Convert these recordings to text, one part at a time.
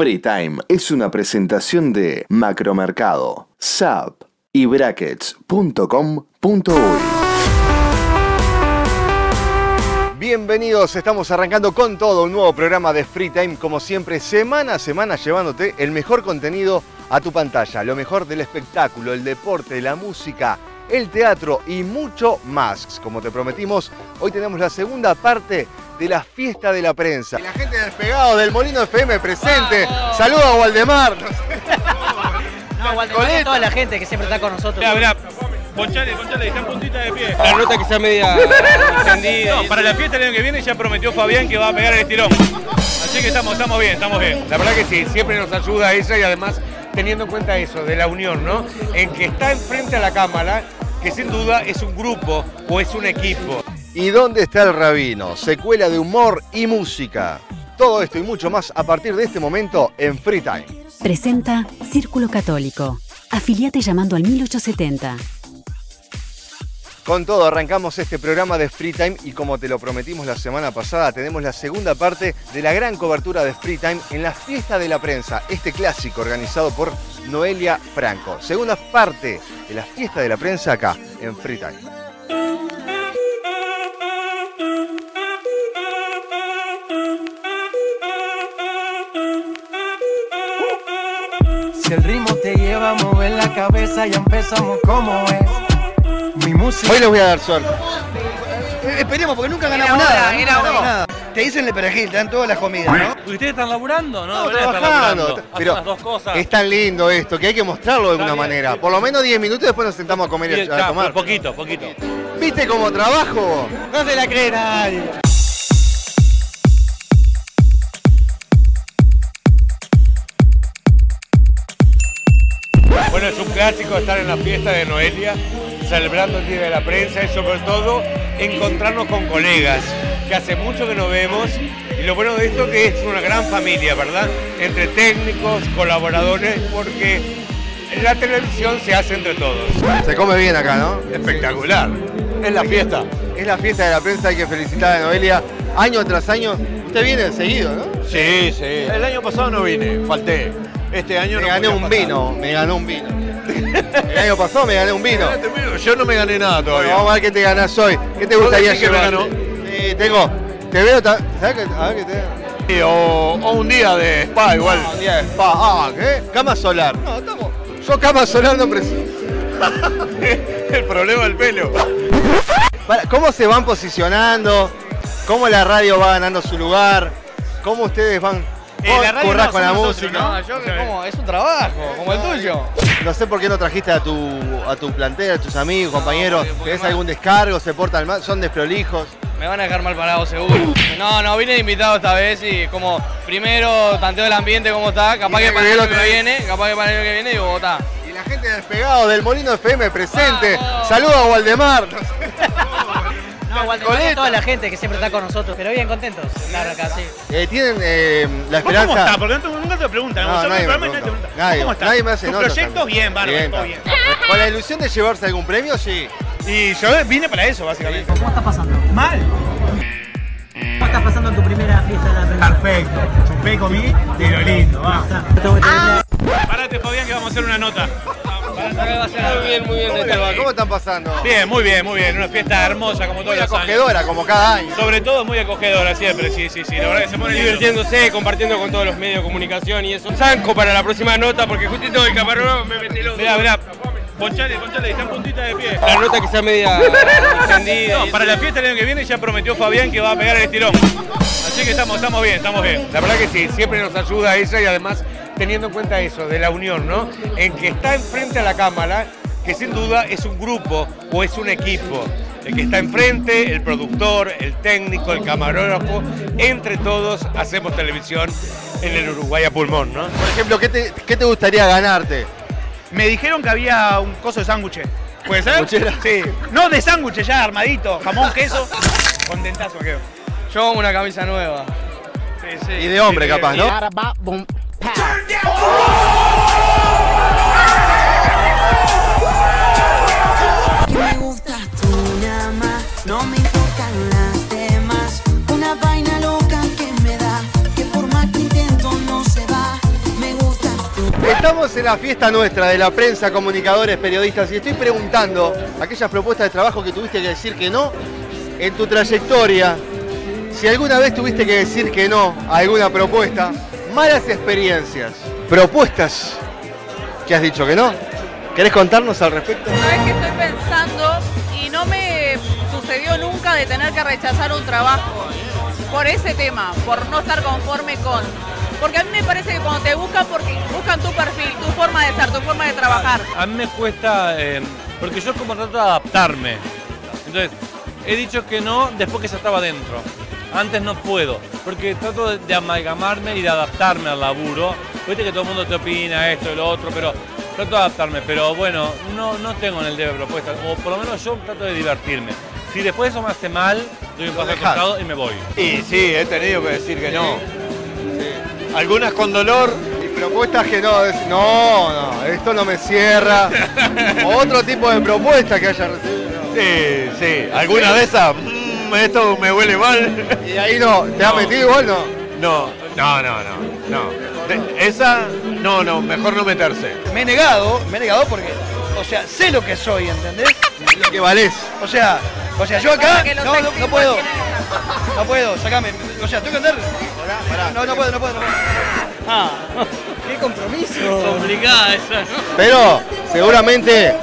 Free Time es una presentación de Macromercado, SAP y brackets.com.uy. Bienvenidos, estamos arrancando con todo un nuevo programa de Free Time, como siempre, semana a semana llevándote el mejor contenido a tu pantalla, lo mejor del espectáculo, el deporte, la música, el teatro y mucho más. Como te prometimos, hoy tenemos la segunda parte de la fiesta de la prensa. Y la gente del despegado del Molino FM presente. Saludos a Waldemar. No, Waldemar y toda la gente que siempre está con nosotros. Mirá, mirá, ponchale, ponchale, está en puntita de pie. La nota que sea media. No, para la fiesta el año que viene ya prometió Fabián que va a pegar el estirón. Así que estamos, estamos bien, estamos bien. La verdad que sí, siempre nos ayuda ella y además teniendo en cuenta eso, de la unión, ¿no? En que está enfrente a la cámara, que sin duda es un grupo o es un equipo. ¿Y dónde está el rabino? Secuela de humor y música. Todo esto y mucho más a partir de este momento en Free Time. Presenta Círculo Católico. Afiliate llamando al 1870. Con todo, arrancamos este programa de Free Time y como te lo prometimos la semana pasada, tenemos la segunda parte de la gran cobertura de Free Time en la fiesta de la prensa, este clásico organizado por Noelia Franco. Segunda parte de la fiesta de la prensa acá en Free Time. Si el ritmo te lleva a mover la cabeza, ya empezamos como es. Mi música. Hoy les voy a dar suerte. Eh, Esperemos, porque nunca ganamos Era nada. hora, nunca ganamos nada. Te dicen le perejil, te dan todas las comidas, ¿no? ¿Ustedes están laburando? No, No, trabajando. laburando. Pero las dos cosas. es tan lindo esto que hay que mostrarlo de alguna manera. Por lo menos 10 minutos y después nos sentamos a comer y a tomar. poquito, poquito. ¿Viste cómo trabajo? No se la cree nadie. Bueno, es un clásico estar en la fiesta de Noelia, celebrando el Día de la Prensa y sobre todo encontrarnos con colegas que hace mucho que no vemos. Y lo bueno de esto que es una gran familia, ¿verdad? Entre técnicos, colaboradores, porque la televisión se hace entre todos. Se come bien acá, ¿no? Espectacular. Es la fiesta. Es la fiesta de la prensa, hay que felicitar a Noelia. Año tras año, usted viene seguido, ¿no? Sí, sí. El año pasado no vine, falté. Este año Me no gané un vino, me ganó un vino. El año pasado me gané un vino. Yo no me gané nada todavía. vamos a ver qué te ganás hoy. ¿Qué te ¿Vos gustaría que me ganó? Sí, tengo. Te veo. ta- ¿Sabes qué? A ver qué te. Sí, o, o un día de spa igual. Ah, un día de spa. Ah, ¿qué? Cama solar. No, estamos. Yo cama solar no preciso. El problema del pelo. ¿Cómo se van posicionando? ¿Cómo la radio va ganando su lugar? ¿Cómo ustedes van? Eh, la radio no con la música. es un trabajo, como el tuyo. No sé por qué no trajiste a tu, a tu plantel, a tus amigos, compañeros. porque- porque ¿Tenés algún descargo? ¿Se portan mal? ¿Son desprolijos? Me van a dejar mal parado seguro. No, no, vine de invitado esta vez y como primero tanteo el ambiente cómo está, capaz Y que para el año que viene, capaz que para el año que viene digo, está. Y la gente despegado del Molino FM presente. Vamos. Saludos a Waldemar. No, y toda la gente que siempre está con nosotros, pero bien contentos de estar acá, sí. Eh, ¿Tienen eh, la ¿Vos ¿Cómo esperanza? estás? Porque no- nunca te preguntan. No, nadie me realmente pregunta. te preguntan. Nadie- ¿Cómo estás? nadie me hace ¿Tus notas proyectos? también. Bien, bárbaro, Bien, todo está. bien. ¿Con la ilusión de llevarse algún premio? Sí. Y yo vine para eso, básicamente. ¿Cómo estás pasando? Mal. ¿Cómo estás pasando en tu primera fiesta de la prensa? Perfecto. Chupé, comí, de lo lindo, va. Ah. Párate, Fabián, que vamos a hacer una nota. Muy bien, muy bien. ¿Cómo, les va? ¿Cómo están pasando? Bien, muy bien, muy bien. Una fiesta hermosa, como Muy todos los años. acogedora, como cada año. Sobre todo muy acogedora siempre, sí, sí, sí. La verdad que se pone lindo. Divirtiéndose, compartiendo con todos los medios de comunicación y eso. Zanco para la próxima nota porque justito el camarón me metí los Mirá, mirá. Ponchale, ponchale, está en puntita de pie. La nota que sea media extendida. No, para la fiesta el año que viene ya prometió Fabián que va a pegar el estirón. Así que estamos, estamos bien, estamos bien. La verdad que sí, siempre nos ayuda ella y además teniendo en cuenta eso, de la unión, ¿no? En que está enfrente a la cámara, que sin duda es un grupo o es un equipo. El que está enfrente, el productor, el técnico, el camarógrafo, entre todos hacemos televisión en el Uruguay a pulmón, ¿no? Por ejemplo, ¿qué te, qué te gustaría ganarte? Me dijeron que había un coso de sándwiches. ¿Puede ser? ¿Sanguchera? Sí. No de sándwiches ya armadito, jamón, queso. Contentazo quedo. Yo una camisa nueva. Sí, sí. Y de hombre, Sí, Estamos en la fiesta nuestra de la prensa, comunicadores, periodistas y estoy preguntando aquellas propuestas de trabajo que tuviste que decir que no en tu trayectoria. Si alguna vez tuviste que decir que no a alguna propuesta, malas experiencias, propuestas que has dicho que no. ¿Querés contarnos al respecto? Sabes que estoy pensando y no me sucedió nunca de tener que rechazar un trabajo por ese tema, por no estar conforme con. Porque a mí me parece que cuando te buscan, porque buscan tu perfil, tu forma de ser, tu forma de trabajar. A mí me cuesta, eh, porque yo como trato de adaptarme. Entonces, he dicho que no después que ya estaba dentro. Antes no puedo, porque trato de, amalgamarme y de adaptarme al laburo. Viste que todo el mundo te opina esto y lo otro, pero trato de adaptarme. Pero bueno, no, no tengo en el debe propuestas, o por lo menos yo trato de divertirme. Si después eso me hace mal, doy un paso al y me voy. Y sí, he tenido que decir que no. Algunas con dolor. Y propuestas que no, decís, no, no, esto no me cierra. Otro tipo de propuesta que haya recibido. Sí, sí. Algunas de esas, mm, esto me huele mal. Y ahí no, ¿te has No. metido igual no? No, no, no, no. no. De- esa, no, no, mejor no meterse. Me he negado, me he negado porque, o sea, sé lo que soy, ¿entendés? Lo que valés. O sea, o sea, yo acá no, no, no puedo, no puedo, sacame. O sea, tengo que andar. No, no puedo, no puedo, no puedo. Ah, qué compromiso. Complicada esa, ¿no? Pero seguramente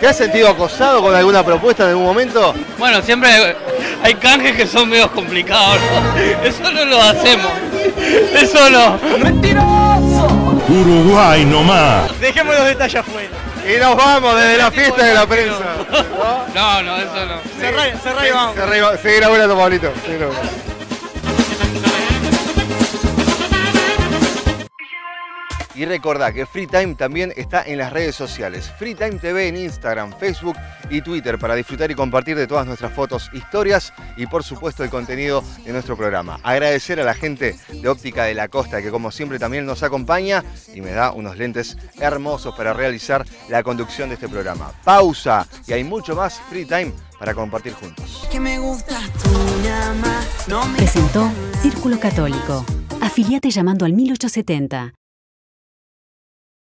te has sentido acosado con alguna propuesta en algún momento. Bueno, siempre hay canjes que son medio complicados, ¿no? Eso no lo hacemos. Eso no. Uruguay no más. Dejemos los detalles afuera. Y nos vamos desde la fiesta de la prensa. No, no, eso no. Cerrá, cerrá y vamos. Se re- Seguir laburando, Pablito. Y recordá que Free Time también está en las redes sociales. Free Time TV en Instagram, Facebook y Twitter para disfrutar y compartir de todas nuestras fotos, historias y por supuesto el contenido de nuestro programa. Agradecer a la gente de Óptica de la Costa que como siempre también nos acompaña y me da unos lentes hermosos para realizar la conducción de este programa. Pausa y hay mucho más Free Time para compartir juntos. Que me gustas tú nada más. No me Presentó Círculo Católico. Afiliate llamando al 1870.